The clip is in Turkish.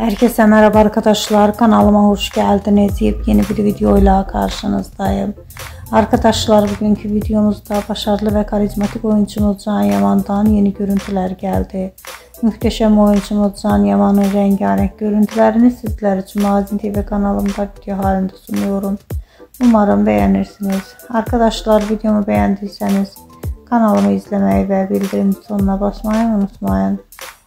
Herkese merhaba arkadaşlar kanalıma hoş geldiniz. Yepyeni bir videoyla karşınızdayım. Arkadaşlar bugünkü videomuzda başarılı ve karizmatik oyuncumuz Can Yaman'dan yeni görüntüler geldi. Muhteşem oyuncumuz Can Yaman'ın rengarenk görüntülerini sizler için Mazin TV kanalımda video halinde sunuyorum. Umarım beğenirsiniz. Arkadaşlar videomu beğendiyseniz kanalımı izlemeyi ve bildirim sonuna basmayı unutmayın.